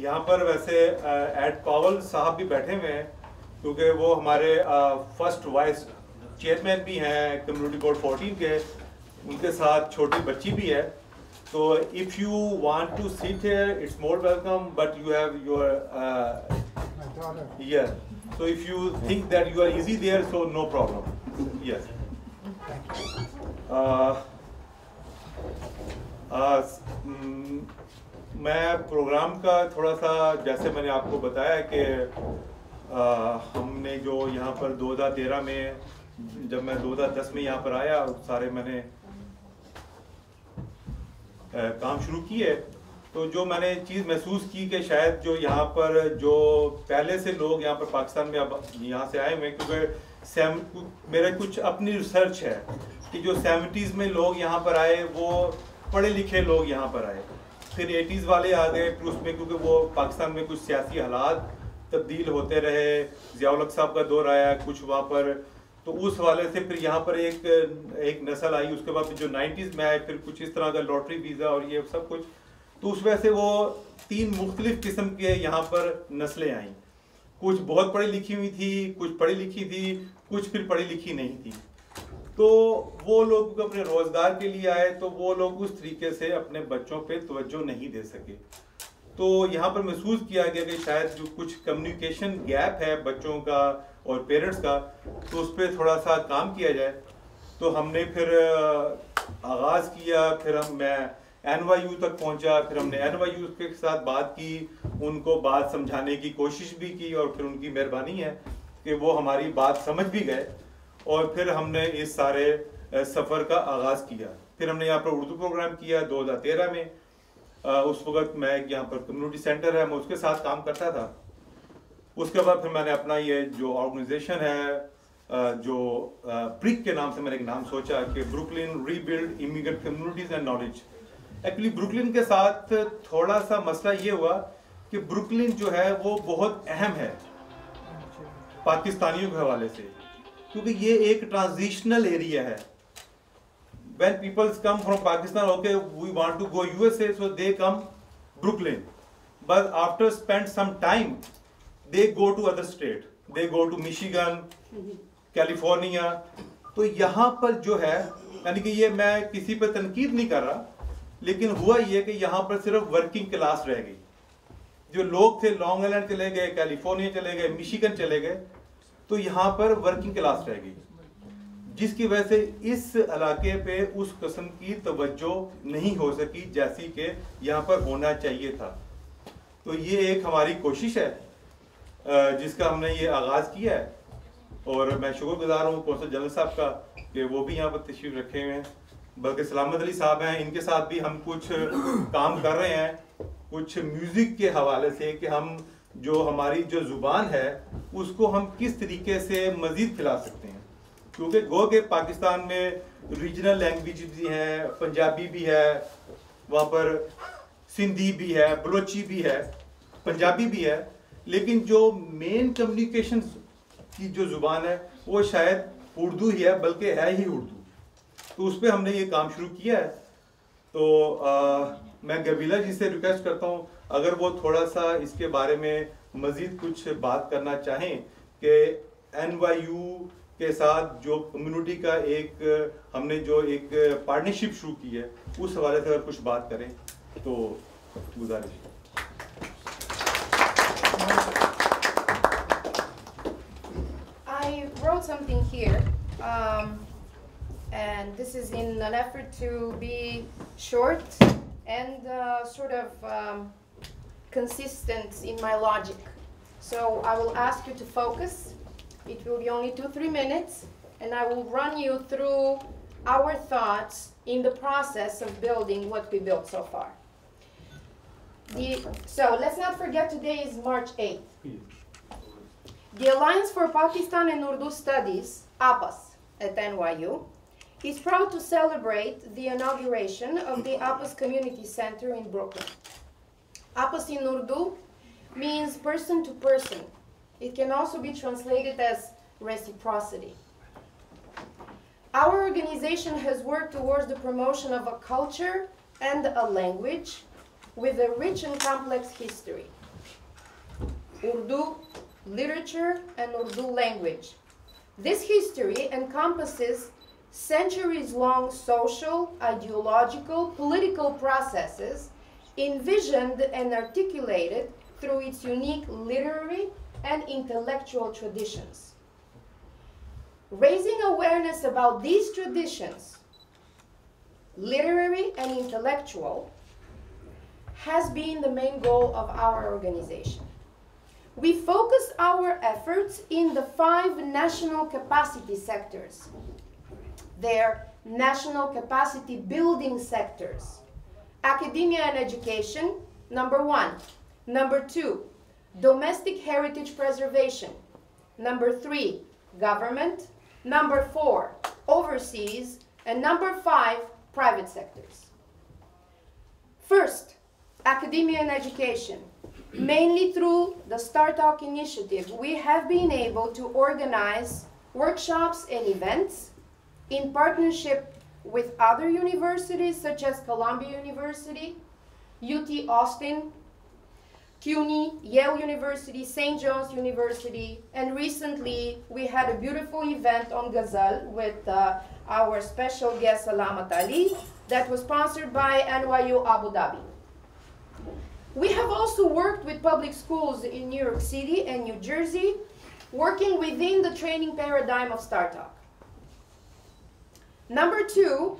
यहाँ पर वैसे एड पावल साहब भी बैठे हुए हैं क्योंकि वो हमारे फ़र्स्ट वाइस चेयरमैन भी हैं कम्युनिटी बोर्ड 14 के उनके साथ छोटी बच्ची भी है। तो if you want to sit here it's more welcome but you have your yes so if you think that you are easy there so no problem. Yes. Uh, uh, mm, मैं program का थोड़ा सा जैसे मैंने आपको बताया कि हमने जो यहाँ पर 2013 में जब मैं 2010 में यहाँ पर आया सारे मैंने आ, काम शुरू किए तो जो मैंने चीज़ महसूस की कि शायद जो यहाँ पर जो पहले से लोग यहाँ पर पाकिस्तान में अब यहाँ से आए हुए क्योंकि सेम मेरा कुछ अपनी रिसर्च है कि जो सेवेंटीज़ में लोग यहाँ पर आए वो पढ़े लिखे लोग यहाँ पर आए। फिर एटीज़ वाले आ गए फिर उसमें क्योंकि वो पाकिस्तान में कुछ सियासी हालात तब्दील होते रहे, जियाउल साहब का दौर आया कुछ वहाँ पर। तो उस वाले से फिर यहाँ पर एक एक नस्ल आई, उसके बाद जो नाइन्टीज़ में आए, फिर कुछ इस तरह का लॉटरी वीज़ा और ये सब कुछ। तो उस वजह से वो तीन मुख्तलिफ़ किस्म के यहाँ पर नस्लें आई। कुछ बहुत पढ़ी लिखी हुई थी, कुछ पढ़ी लिखी थी, कुछ फिर पढ़ी लिखी नहीं थी। तो वो लोग अपने रोज़गार के लिए आए तो वो लोग उस तरीके से अपने बच्चों पे तवज्जो नहीं दे सके। तो यहाँ पर महसूस किया गया कि शायद जो कुछ कम्युनिकेशन गैप है बच्चों का और पेरेंट्स का तो उस पर थोड़ा सा काम किया जाए। तो हमने फिर आगाज़ किया, फिर हम, मैं NYU तक पहुँचा, फिर हमने NYU के साथ बात की, उनको बात समझाने की कोशिश भी की और फिर उनकी मेहरबानी है कि वो हमारी बात समझ भी गए। और फिर हमने इस सारे सफ़र का आगाज़ किया। फिर हमने यहाँ पर उर्दू प्रोग्राम किया 2013 में। अ, उस वक्त मैं यहाँ पर कम्युनिटी सेंटर है मैं उसके साथ काम करता था। उसके बाद फिर मैंने अपना ये जो ऑर्गेनाइजेशन है जो ब्रिक के नाम से मैंने एक नाम सोचा कि Brooklyn rebuild immigrant communities and knowledge actually Brooklyn के साथ थोड़ा सा मसला ये हुआ कि ब्रुकलिन जो है वो बहुत अहम है। पाकिस्तानियों के हवाले से। क्योंकि ये एक ट्रांजिशनल एरिया है। When peoples come from Pakistan okay we want to go U S A so they come Brooklyn but after spend some time they go to other state they go to Michigan California तो यहाँ पर जो है, यानी कि ये मैं किसी पर तनकीद नहीं कर रहा, लेकिन हुआ यह कि यहाँ पर सिर्फ़ वर्किंग क्लास रह गई। जो लोग थे लॉन्ग आइलैंड चले गए कैलिफ़ोर्निया चले गए मिशिगन चले गए तो यहाँ पर वर्किंग क्लास रह गई। जिसकी वजह से इस इलाके पे उस किस्म की तवज्जो नहीं हो सकी जैसी के यहाँ पर होना चाहिए था। तो ये एक हमारी कोशिश है जिसका हमने ये आगाज़ किया है। और मैं शुक्रगुजार हूँ कौंसल जनरल साहब का कि वो भी यहाँ पर तशरीफ़ रखे हुए हैं। बल्कि सलामत अली साहब हैं, इनके साथ भी हम कुछ काम कर रहे हैं। कुछ म्यूज़िक के हवाले से कि हम जो हमारी जो ज़ुबान है उसको हम किस तरीके से मज़ीद फैला सकते हैं? क्योंकि गो के पाकिस्तान में रीजनल लैंग्वेज भी हैं पंजाबी भी है वहाँ पर सिंधी भी है बलोची भी है पंजाबी भी है लेकिन जो मेन कम्युनिकेशन की जो ज़ुबान है वो शायद उर्दू ही है बल्कि है ही उर्दू। तो उस पर हमने ये काम शुरू किया है। तो आ, मैं गबीला जी से रिक्वेस्ट करता हूँ अगर वो थोड़ा सा इसके बारे में मज़ीद कुछ बात करना चाहें कि एन के साथ जो कम्युनिटी का एक हमने जो एक पार्टनरशिप शुरू की है उस हवाले से अगर कुछ बात करें तो गुजारिश wrote something here, um, and this is in an effort to be short and uh, sort of um, consistent in my logic. So I will ask you to focus. It will be only two, three minutes, and I will run you through our thoughts in the process of building what we built so far. The, so let's not forget today is March 8th. The Alliance for Pakistan and Urdu Studies, APUS, at NYU, is proud to celebrate the inauguration of the APUS Community Center in Brooklyn. APUS in Urdu means person to person. It can also be translated as reciprocity. Our organization has worked towards the promotion of a culture and a language with a rich and complex history. Urdu literature and Urdu language. This history encompasses centuries long social, ideological, political processes envisioned and articulated through its unique literary and intellectual traditions. Raising awareness about these traditions, literary and intellectual, has been the main goal of our organization. We focus our efforts in the five national capacity sectors. They're national capacity building sectors. Academia and education, number one. Number two, domestic heritage preservation. Number three, government. Number four, overseas. And number five, private sectors. First, academia and education. Mainly through the StarTalk initiative, we have been able to organize workshops and events in partnership with other universities such as Columbia University, UT Austin, CUNY, Yale University, St. John's University, and recently we had a beautiful event on Ghazal with uh, our special guest Salamat Ali that was sponsored by NYU Abu Dhabi. We have also worked with public schools in New York City and New Jersey, working within the training paradigm of StarTalk. Number two,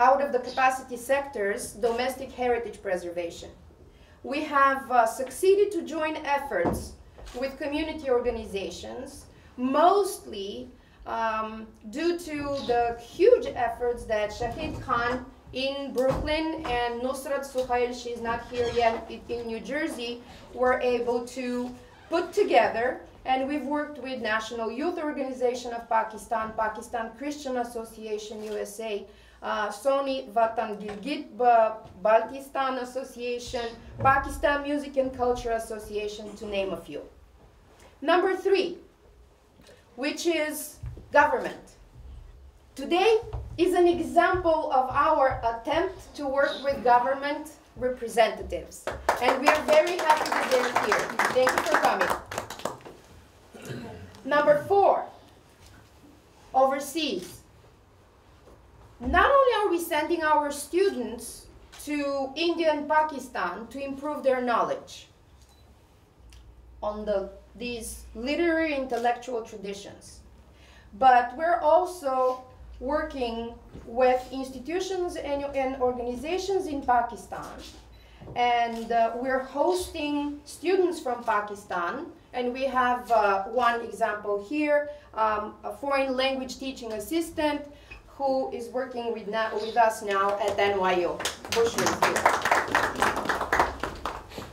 out of the capacity sectors, domestic heritage preservation. We have uh, succeeded to join efforts with community organizations, mostly um, due to the huge efforts that Shahid Khan in Brooklyn and Nusrat Suhail, she's not here yet, in New Jersey, were able to put together. And we've worked with National Youth Organization of Pakistan, Pakistan Christian Association USA, Uh, Sony Vatan Gilgit Baltistan Association, Pakistan Music and Culture Association, to name a few. Number three, which is government. Today, is an example of our attempt to work with government representatives. And we are very happy that they're here. Thank you for coming. Number four, overseas. Not only are we sending our students to India and Pakistan to improve their knowledge on the, these literary intellectual traditions, but we're also working with institutions and, and organizations in Pakistan. And uh, we're hosting students from Pakistan. And we have uh, one example here, um, a foreign language teaching assistant who is working with, with us now at NYU.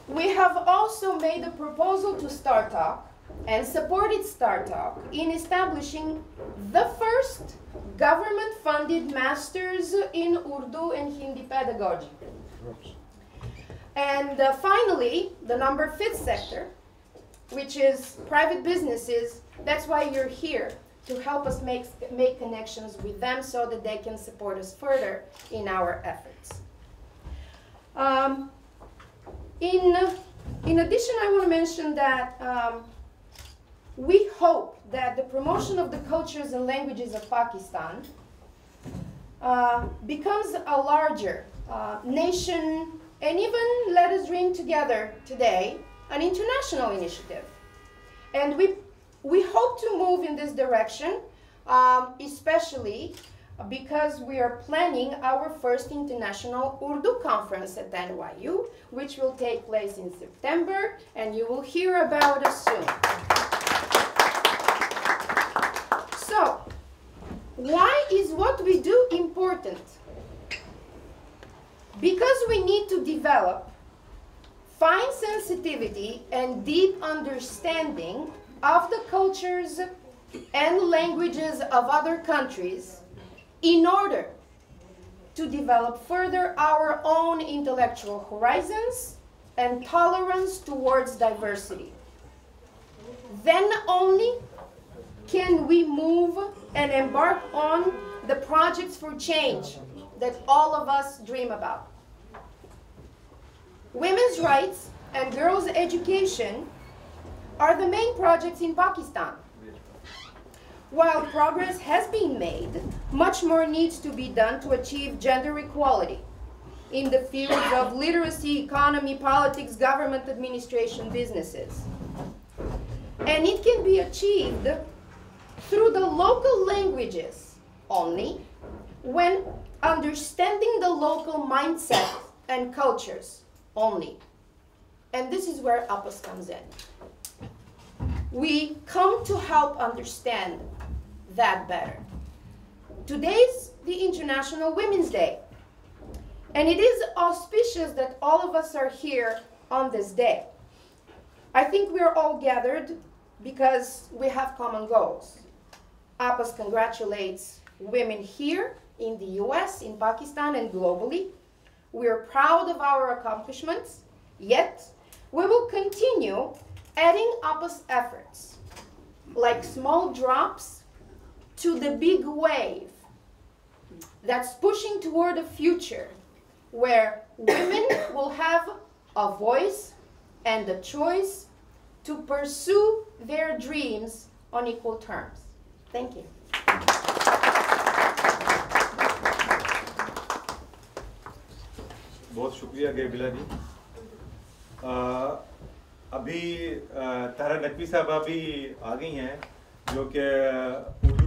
We have also made a proposal to StarTalk and supported StarTalk in establishing the first government-funded masters in Urdu and Hindi pedagogy. And uh, finally, the number fifth sector, which is private businesses. That's why you're here, to help us make, make connections with them so that they can support us further in our efforts. Um, in, in addition, I want to mention that um, we hope that the promotion of the cultures and languages of Pakistan uh, becomes a larger uh, nation and even let us dream together today an international initiative. And we, we hope this direction, um, especially because we are planning our first international Urdu conference at NYU, which will take place in September, and you will hear about it soon. So, why is what we do important? Because we need to develop fine sensitivity and deep understanding of the cultures and languages of other countries in order to develop further our own intellectual horizons and tolerance towards diversity. Then only can we move and embark on the projects for change that all of us dream about? women's rights and girls' education are the main projects in Pakistan. While progress has been made, much more needs to be done to achieve gender equality in the fields of literacy, economy, politics, government administration, businesses. And it can be achieved through the local languages only when understanding the local mindset and cultures only. And this is where APUS comes in. We come to help understand that better. Today's the International Women's Day. And it is auspicious that all of us are here on this day. I think we're all gathered because we have common goals. APUS congratulates women here in the US, in Pakistan, and globally. We are proud of our accomplishments, yet we will continue adding APUS efforts, like small drops to the big wave that's pushing toward a future where women will have a voice and a choice to pursue their dreams on equal terms. Thank you. बहुत शुक्रिया गेबिला जी आ, अभी आ, तारा नकवी साहबा भी आ गई हैं जो कि